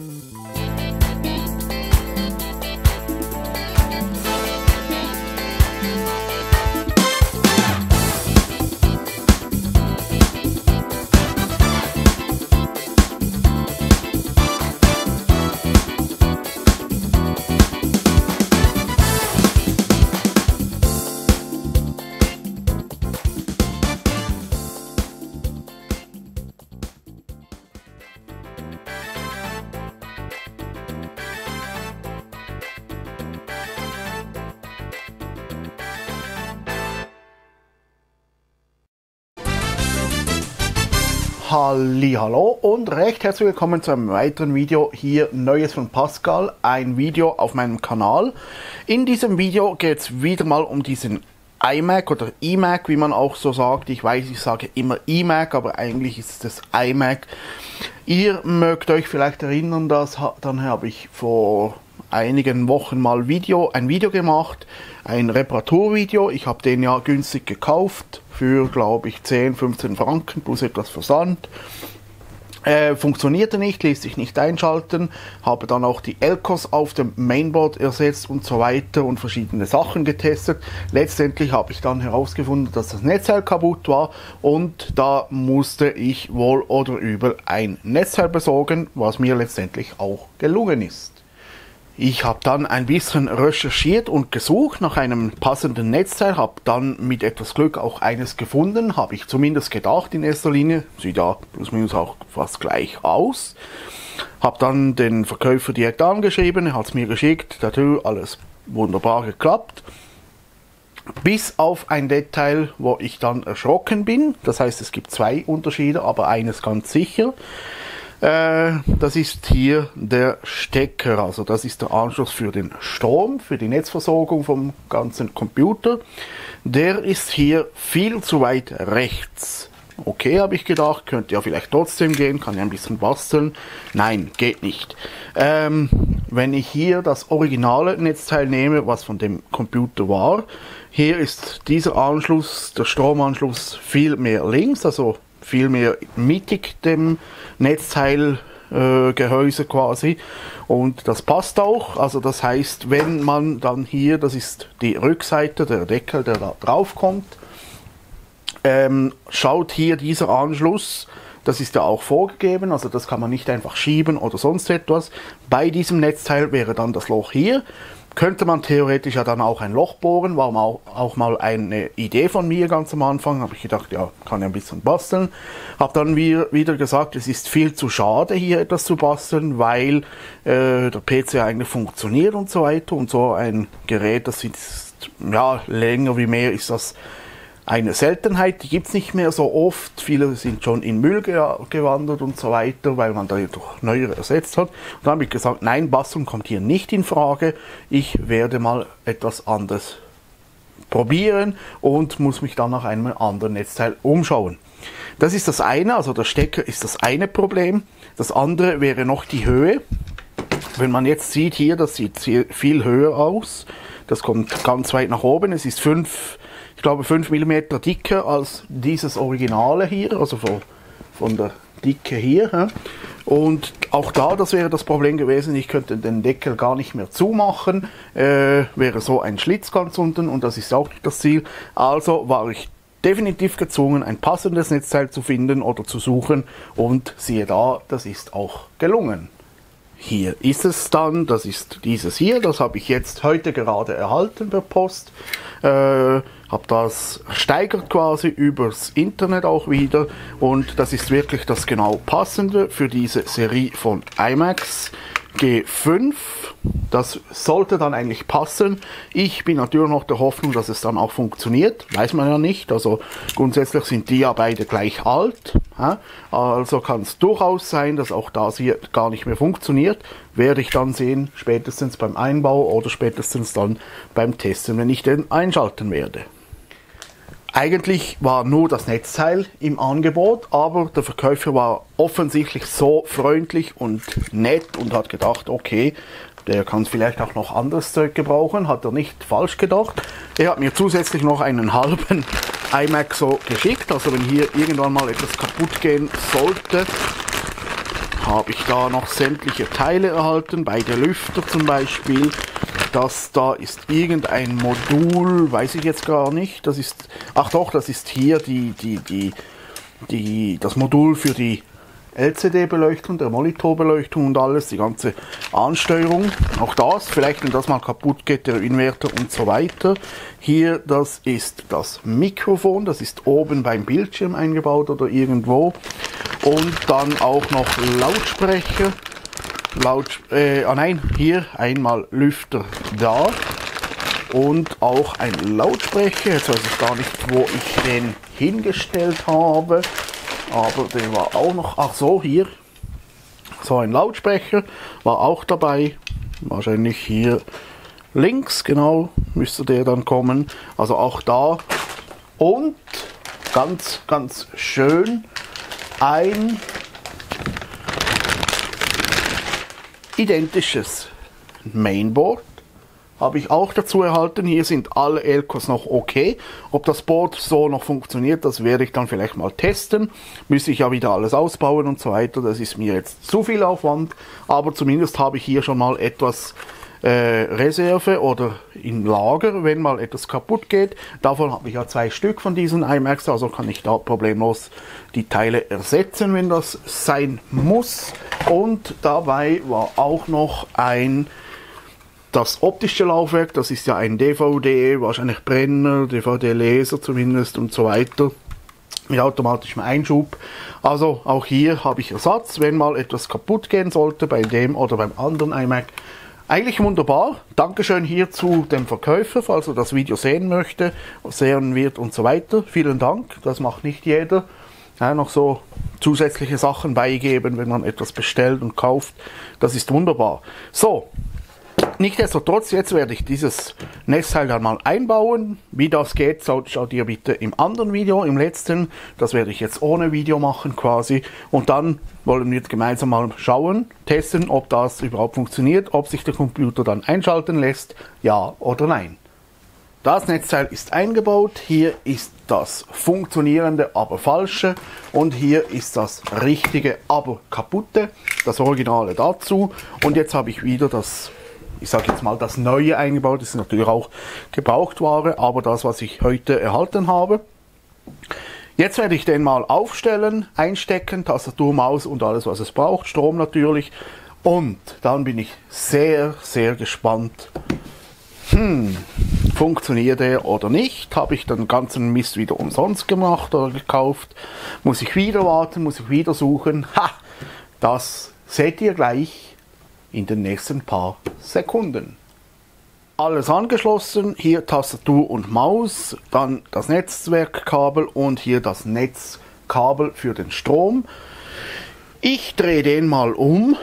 Música Hallo und recht herzlich willkommen zu einem weiteren Video hier Neues von Pascal, ein Video auf meinem Kanal. In diesem Video geht es wieder mal um diesen iMac oder iMac, wie man auch so sagt. Ich weiß, ich sage immer iMac, aber eigentlich ist es iMac. Ihr mögt euch vielleicht erinnern, dass dann habe ich vor einigen Wochen mal Video, ein Video gemacht, ein Reparaturvideo. Ich habe den ja günstig gekauft für, glaube ich, 10, 15 Franken plus etwas Versand. Äh, funktionierte nicht, ließ sich nicht einschalten, habe dann auch die Elcos auf dem Mainboard ersetzt und so weiter und verschiedene Sachen getestet. Letztendlich habe ich dann herausgefunden, dass das Netzteil kaputt war und da musste ich wohl oder übel ein Netzteil besorgen, was mir letztendlich auch gelungen ist. Ich habe dann ein bisschen recherchiert und gesucht nach einem passenden Netzteil, habe dann mit etwas Glück auch eines gefunden, habe ich zumindest gedacht in erster Linie, sieht ja plus minus auch fast gleich aus. Habe dann den Verkäufer direkt angeschrieben, er hat es mir geschickt, natürlich alles wunderbar geklappt. Bis auf ein Detail, wo ich dann erschrocken bin. Das heißt, es gibt zwei Unterschiede, aber eines ganz sicher. Äh, das ist hier der Stecker, also das ist der Anschluss für den Strom, für die Netzversorgung vom ganzen Computer. Der ist hier viel zu weit rechts. Okay, habe ich gedacht, könnte ja vielleicht trotzdem gehen, kann ja ein bisschen basteln. Nein, geht nicht. Ähm, wenn ich hier das originale Netzteil nehme, was von dem Computer war, hier ist dieser Anschluss, der Stromanschluss viel mehr links, also viel mehr mittig dem Netzteilgehäuse äh, quasi. Und das passt auch. Also das heißt, wenn man dann hier, das ist die Rückseite, der Deckel, der da drauf kommt, ähm, schaut hier dieser Anschluss, das ist ja auch vorgegeben, also das kann man nicht einfach schieben oder sonst etwas. Bei diesem Netzteil wäre dann das Loch hier könnte man theoretisch ja dann auch ein Loch bohren, war auch, auch mal eine Idee von mir ganz am Anfang, habe ich gedacht, ja, kann ja ein bisschen basteln. Habe dann wieder gesagt, es ist viel zu schade, hier etwas zu basteln, weil äh, der PC eigentlich funktioniert und so weiter. Und so ein Gerät, das ist ja länger wie mehr ist das eine Seltenheit, die gibt es nicht mehr so oft. Viele sind schon in Müll ge gewandert und so weiter, weil man da durch neuere ersetzt hat. Und dann habe ich gesagt, nein, Basteln kommt hier nicht in Frage. Ich werde mal etwas anderes probieren und muss mich dann nach einem anderen Netzteil umschauen. Das ist das eine, also der Stecker ist das eine Problem. Das andere wäre noch die Höhe. Wenn man jetzt sieht hier, das sieht viel höher aus. Das kommt ganz weit nach oben. Es ist 5 ich glaube 5 mm dicker als dieses Originale hier, also von, von der Dicke hier. Und auch da, das wäre das Problem gewesen, ich könnte den Deckel gar nicht mehr zumachen, äh, wäre so ein Schlitz ganz unten und das ist auch nicht das Ziel. Also war ich definitiv gezwungen, ein passendes Netzteil zu finden oder zu suchen und siehe da, das ist auch gelungen. Hier ist es dann, das ist dieses hier, das habe ich jetzt heute gerade erhalten per Post. Äh, habe das steigert quasi übers Internet auch wieder und das ist wirklich das genau passende für diese Serie von IMAX. G5. Das sollte dann eigentlich passen. Ich bin natürlich noch der Hoffnung, dass es dann auch funktioniert. Weiß man ja nicht. Also grundsätzlich sind die ja beide gleich alt. Also kann es durchaus sein, dass auch das hier gar nicht mehr funktioniert. Werde ich dann sehen, spätestens beim Einbau oder spätestens dann beim Testen, wenn ich den einschalten werde. Eigentlich war nur das Netzteil im Angebot, aber der Verkäufer war offensichtlich so freundlich und nett und hat gedacht, okay, der kann vielleicht auch noch anderes Zeug gebrauchen, hat er nicht falsch gedacht. Er hat mir zusätzlich noch einen halben iMac so geschickt, also wenn hier irgendwann mal etwas kaputt gehen sollte, habe ich da noch sämtliche Teile erhalten, beide Lüfter zum Beispiel. Das da ist irgendein Modul, weiß ich jetzt gar nicht. Das ist, ach doch, das ist hier die, die, die, die, das Modul für die LCD-Beleuchtung, der Monitorbeleuchtung und alles, die ganze Ansteuerung. Auch das, vielleicht wenn das mal kaputt geht, der Inverter und so weiter. Hier, das ist das Mikrofon, das ist oben beim Bildschirm eingebaut oder irgendwo. Und dann auch noch Lautsprecher. Laut, äh, ah nein, hier einmal Lüfter da. Und auch ein Lautsprecher. Jetzt weiß ich gar nicht, wo ich den hingestellt habe aber der war auch noch, ach so, hier, so ein Lautsprecher war auch dabei, wahrscheinlich hier links, genau, müsste der dann kommen, also auch da. Und ganz, ganz schön ein identisches Mainboard habe ich auch dazu erhalten. Hier sind alle Elkos noch okay. Ob das Board so noch funktioniert, das werde ich dann vielleicht mal testen. Müsste ich ja wieder alles ausbauen und so weiter. Das ist mir jetzt zu viel Aufwand. Aber zumindest habe ich hier schon mal etwas äh, Reserve oder im Lager, wenn mal etwas kaputt geht. Davon habe ich ja zwei Stück von diesen iMacs, also kann ich da problemlos die Teile ersetzen, wenn das sein muss. Und dabei war auch noch ein das optische Laufwerk, das ist ja ein DVD, wahrscheinlich Brenner, DVD-Leser zumindest und so weiter mit automatischem Einschub. Also auch hier habe ich Ersatz, wenn mal etwas kaputt gehen sollte bei dem oder beim anderen iMac. Eigentlich wunderbar. Dankeschön hier zu dem Verkäufer, falls er das Video sehen möchte, sehen wird und so weiter. Vielen Dank, das macht nicht jeder. Ja, noch so zusätzliche Sachen beigeben, wenn man etwas bestellt und kauft. Das ist wunderbar. So, Nichtsdestotrotz, jetzt werde ich dieses Netzteil dann mal einbauen. Wie das geht, schaut ihr bitte im anderen Video, im letzten. Das werde ich jetzt ohne Video machen quasi. Und dann wollen wir gemeinsam mal schauen, testen, ob das überhaupt funktioniert, ob sich der Computer dann einschalten lässt, ja oder nein. Das Netzteil ist eingebaut, hier ist das funktionierende, aber falsche und hier ist das richtige, aber kaputte, das Originale dazu und jetzt habe ich wieder das ich sage jetzt mal, das Neue eingebaut. Das ist natürlich auch Gebrauchtware, aber das, was ich heute erhalten habe. Jetzt werde ich den mal aufstellen, einstecken, Tastatur, Maus und alles, was es braucht, Strom natürlich. Und dann bin ich sehr, sehr gespannt. Hm, funktioniert er oder nicht? Habe ich den ganzen Mist wieder umsonst gemacht oder gekauft? Muss ich wieder warten? Muss ich wieder suchen? Ha! Das seht ihr gleich in den nächsten paar Sekunden. Alles angeschlossen, hier Tastatur und Maus, dann das Netzwerkkabel und hier das Netzkabel für den Strom. Ich drehe den mal um.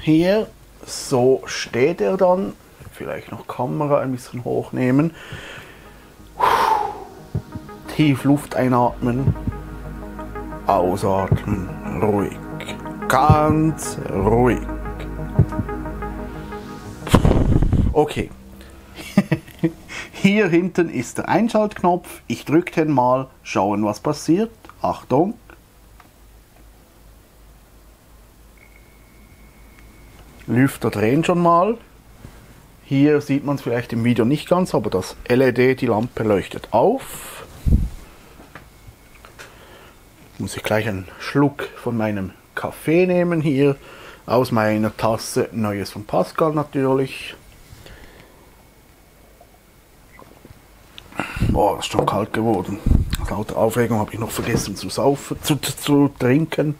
Hier, so steht er dann. Vielleicht noch Kamera ein bisschen hochnehmen. Tief Luft einatmen, ausatmen, ruhig ganz ruhig. Okay. Hier hinten ist der Einschaltknopf. Ich drücke den mal, schauen was passiert. Achtung. Lüfter drehen schon mal. Hier sieht man es vielleicht im Video nicht ganz, aber das LED, die Lampe leuchtet auf. Muss ich gleich einen Schluck von meinem Kaffee nehmen hier aus meiner Tasse. Neues von Pascal natürlich. Boah, ist schon kalt geworden. Lauter Aufregung habe ich noch vergessen zu saufen, zu, zu, zu trinken.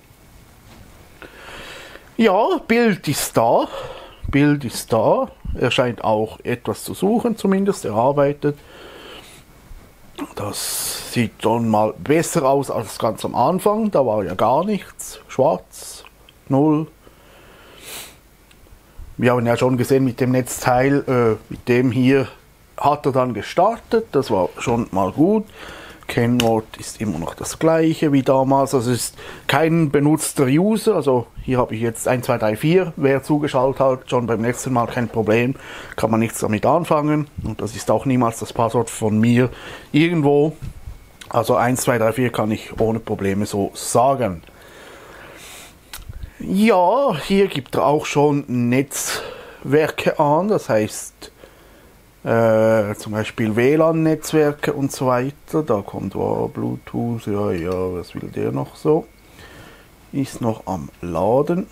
Ja, Bild ist da. Bild ist da. Er scheint auch etwas zu suchen, zumindest. Er arbeitet. Das sieht schon mal besser aus als ganz am Anfang. Da war ja gar nichts. Schwarz, null. Wir haben ja schon gesehen mit dem Netzteil, äh, mit dem hier hat er dann gestartet. Das war schon mal gut. Kennwort ist immer noch das gleiche wie damals. Also es ist kein benutzter User. Also hier habe ich jetzt 1, 2, 3, 4. Wer zugeschaltet hat, schon beim nächsten Mal kein Problem. Kann man nichts damit anfangen. Und das ist auch niemals das Passwort von mir irgendwo. Also 1, 2, 3, 4 kann ich ohne Probleme so sagen. Ja, hier gibt er auch schon Netzwerke an, das heißt äh, zum Beispiel WLAN-Netzwerke und so weiter. Da kommt oh, Bluetooth, ja, ja, was will der noch so? Ist noch am Laden.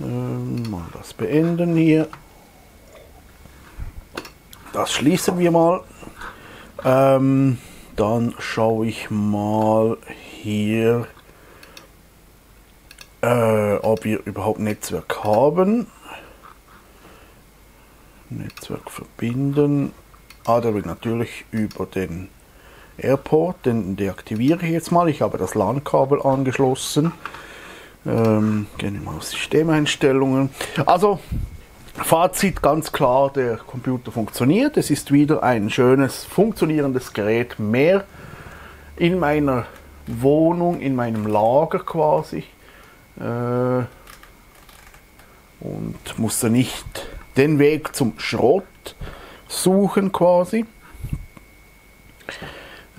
Ähm, mal das beenden hier. Das schließen wir mal. Ähm, dann schaue ich mal hier, äh, ob wir überhaupt Netzwerk haben. Netzwerk verbinden. Ah, der will natürlich über den Airport, den deaktiviere ich jetzt mal. Ich habe das LAN-Kabel angeschlossen. Ähm, gehen wir mal auf Systemeinstellungen. Also, Fazit ganz klar, der Computer funktioniert. Es ist wieder ein schönes, funktionierendes Gerät mehr in meiner Wohnung, in meinem Lager quasi. Äh, und musste nicht den Weg zum Schrott suchen quasi.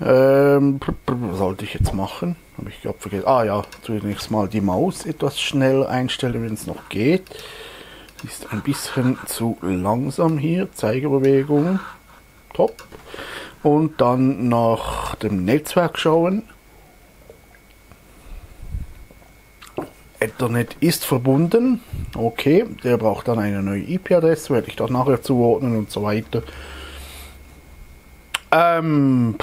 Ähm, was sollte ich jetzt machen? Habe ich gerade vergessen. Ah ja, zunächst mal die Maus etwas schnell einstellen, wenn es noch geht. Ist ein bisschen zu langsam hier. Zeigerbewegung. Top. Und dann nach dem Netzwerk schauen. Ethernet ist verbunden. Okay, der braucht dann eine neue IP-Adresse, werde ich das nachher zuordnen und so weiter. Ähm,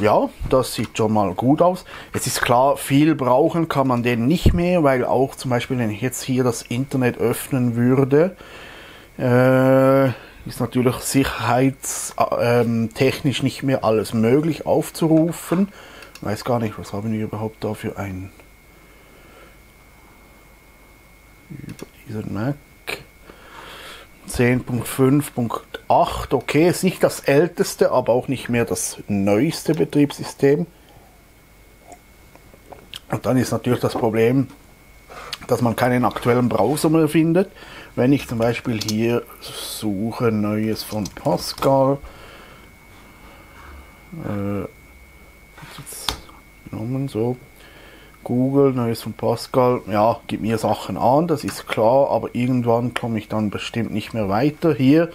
ja, das sieht schon mal gut aus. Es ist klar, viel brauchen kann man den nicht mehr, weil auch zum Beispiel, wenn ich jetzt hier das Internet öffnen würde, äh, ist natürlich sicherheitstechnisch nicht mehr alles möglich aufzurufen. Ich weiß gar nicht, was haben wir überhaupt da für ein über diesen Mac. 10.5.8, okay, ist nicht das älteste, aber auch nicht mehr das neueste Betriebssystem. Und dann ist natürlich das Problem, dass man keinen aktuellen Browser mehr findet. Wenn ich zum Beispiel hier suche Neues von Pascal, äh, genommen so Google, Neues von Pascal, ja, gibt mir Sachen an, das ist klar, aber irgendwann komme ich dann bestimmt nicht mehr weiter. Hier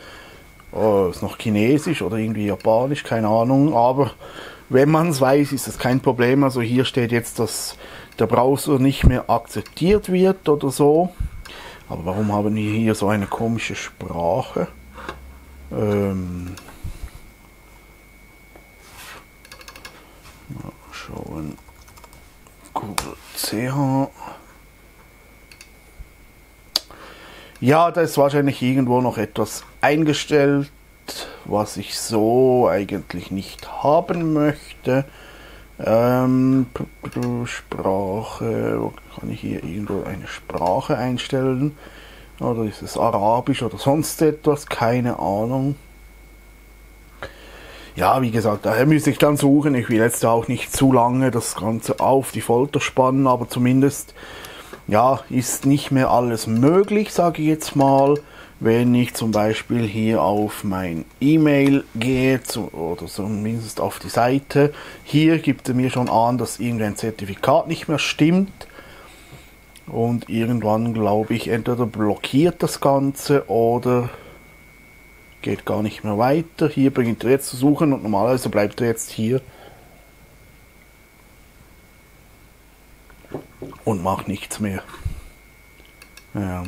oh, ist noch Chinesisch oder irgendwie Japanisch, keine Ahnung, aber wenn man es weiß, ist das kein Problem. Also hier steht jetzt, dass der Browser nicht mehr akzeptiert wird oder so. Aber warum haben wir hier so eine komische Sprache? Ähm, mal schauen. Google CH. Ja, da ist wahrscheinlich irgendwo noch etwas eingestellt, was ich so eigentlich nicht haben möchte. Ähm, Sprache, kann ich hier irgendwo eine Sprache einstellen? Oder ist es Arabisch oder sonst etwas? Keine Ahnung ja, wie gesagt, daher müsste ich dann suchen. Ich will jetzt auch nicht zu lange das Ganze auf die Folter spannen, aber zumindest, ja, ist nicht mehr alles möglich, sage ich jetzt mal. Wenn ich zum Beispiel hier auf mein E-Mail gehe, zu, oder zumindest auf die Seite, hier gibt er mir schon an, dass irgendein Zertifikat nicht mehr stimmt. Und irgendwann, glaube ich, entweder blockiert das Ganze oder geht gar nicht mehr weiter. Hier beginnt er jetzt zu suchen und normalerweise bleibt er jetzt hier und macht nichts mehr. Ja.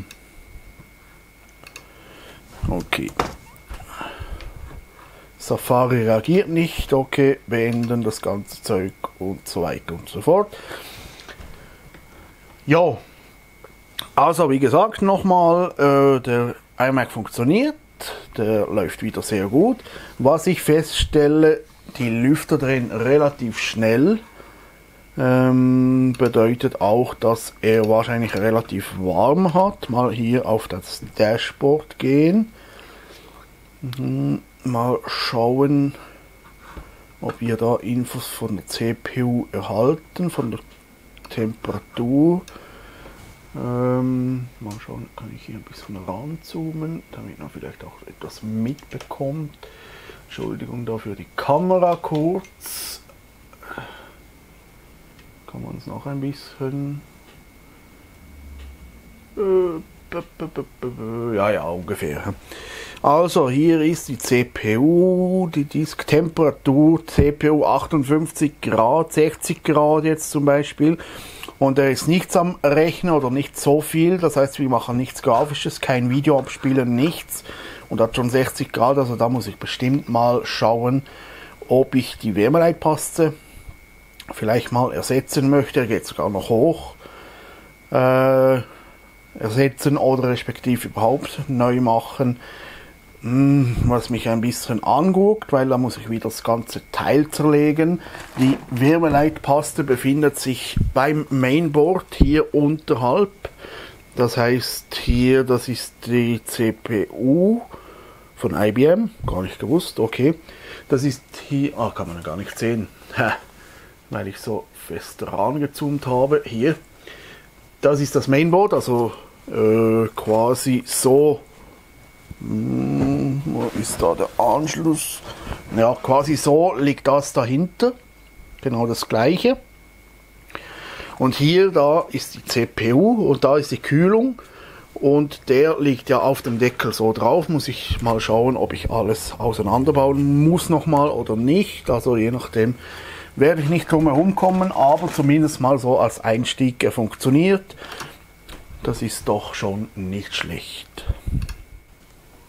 Okay. Safari reagiert nicht, okay, beenden das ganze Zeug und so weiter und so fort. Ja, also wie gesagt nochmal, äh, der iMac funktioniert der läuft wieder sehr gut. Was ich feststelle, die Lüfter drehen relativ schnell. Ähm, bedeutet auch, dass er wahrscheinlich relativ warm hat. Mal hier auf das Dashboard gehen. Mhm, mal schauen, ob wir da Infos von der CPU erhalten, von der Temperatur. Ähm, mal schauen, kann ich hier ein bisschen ranzoomen, damit man vielleicht auch etwas mitbekommt. Entschuldigung dafür die Kamera kurz. kann man es noch ein bisschen. Ja, ja, ungefähr. Also hier ist die CPU, die Disktemperatur, CPU 58 Grad, 60 Grad jetzt zum Beispiel. Und er ist nichts am Rechnen oder nicht so viel. Das heißt, wir machen nichts Grafisches, kein Video abspielen, nichts. Und hat schon 60 Grad, also da muss ich bestimmt mal schauen, ob ich die Wärmeleitpaste vielleicht mal ersetzen möchte. Er geht sogar noch hoch. Äh, ersetzen oder respektive überhaupt neu machen. Hm, was mich ein bisschen anguckt, weil da muss ich wieder das ganze Teil zerlegen. Die Wärmeleitpaste befindet sich beim Mainboard hier unterhalb. Das heißt hier, das ist die CPU von IBM, gar nicht gewusst, okay. Das ist hier, ah, kann man gar nicht sehen, weil ich so fest rangezoomt habe. Hier, das ist das Mainboard, also äh, quasi so wo ist da der Anschluss? Ja, quasi so liegt das dahinter. Genau das gleiche. Und hier, da ist die CPU und da ist die Kühlung. Und der liegt ja auf dem Deckel so drauf. Muss ich mal schauen, ob ich alles auseinanderbauen muss nochmal oder nicht. Also je nachdem werde ich nicht drum herum kommen, aber zumindest mal so als Einstieg er funktioniert. Das ist doch schon nicht schlecht.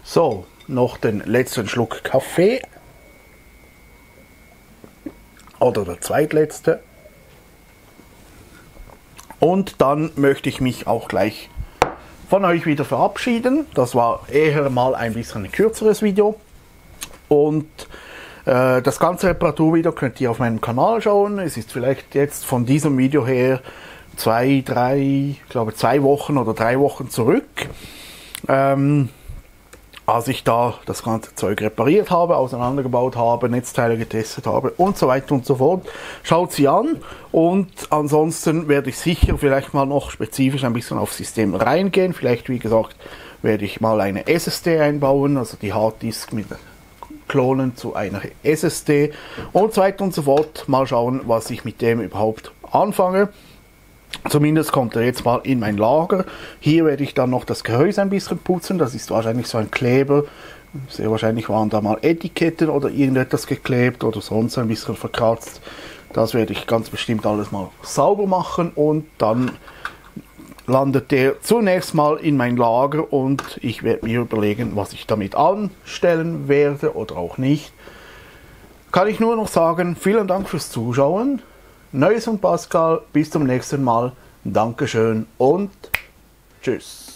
So, noch den letzten Schluck Kaffee. Oder der zweitletzte. Und dann möchte ich mich auch gleich von euch wieder verabschieden. Das war eher mal ein bisschen ein kürzeres Video. Und äh, das ganze Reparaturvideo könnt ihr auf meinem Kanal schauen. Es ist vielleicht jetzt von diesem Video her zwei, drei, ich glaube zwei Wochen oder drei Wochen zurück. Ähm, als ich da das ganze Zeug repariert habe, auseinandergebaut habe, Netzteile getestet habe und so weiter und so fort. Schaut sie an und ansonsten werde ich sicher vielleicht mal noch spezifisch ein bisschen aufs System reingehen. Vielleicht, wie gesagt, werde ich mal eine SSD einbauen, also die Harddisk mit klonen zu einer SSD und so weiter und so fort. Mal schauen, was ich mit dem überhaupt anfange. Zumindest kommt er jetzt mal in mein Lager. Hier werde ich dann noch das Gehäuse ein bisschen putzen. Das ist wahrscheinlich so ein Kleber. Sehr wahrscheinlich waren da mal Etiketten oder irgendetwas geklebt oder sonst ein bisschen verkratzt. Das werde ich ganz bestimmt alles mal sauber machen und dann landet der zunächst mal in mein Lager und ich werde mir überlegen, was ich damit anstellen werde oder auch nicht. Kann ich nur noch sagen, vielen Dank fürs Zuschauen. Neues und Pascal, bis zum nächsten Mal. Dankeschön und tschüss.